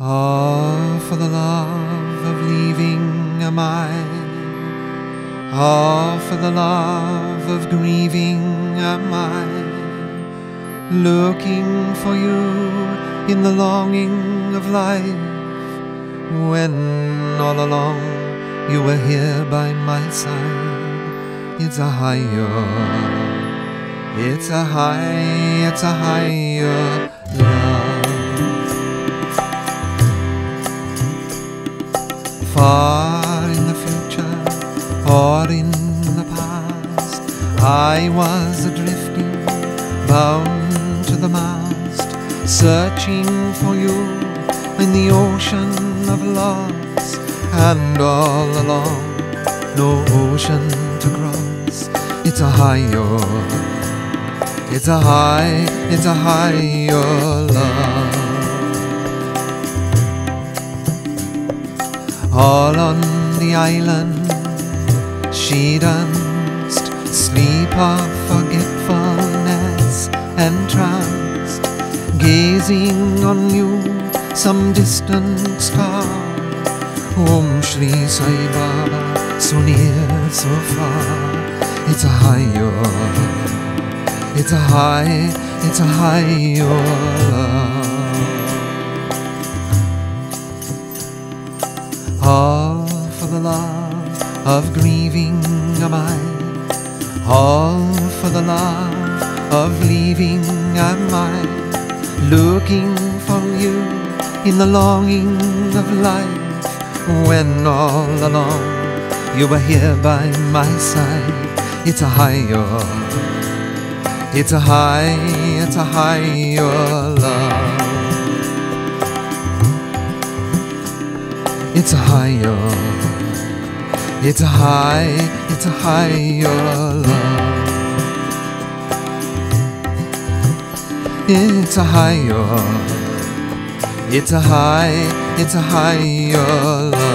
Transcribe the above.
All for the love of leaving am I. All ah, for the love of grieving am I. Looking for you in the longing of life. When all along you were here by my side. It's a higher, it's a high, it's a higher love. Or in the past, I was adrifting, bound to the mast, searching for you in the ocean of loss, and all along, no ocean to cross. It's a higher, it's a high, it's a higher love. All on the island she danced, sleep of forgetfulness entranced, gazing on you, some distant star. Om Shri Sai Baba, so near, so far. It's a higher, it's a high, it's a higher love. All for the love of grieving am I. All for the love of leaving am I. Looking for you in the longing of life. When all along you were here by my side. It's a higher, it's a high, it's a higher love. It's a higher, it's a high, it's a higher love. It's a higher, it's a high, it's a higher love.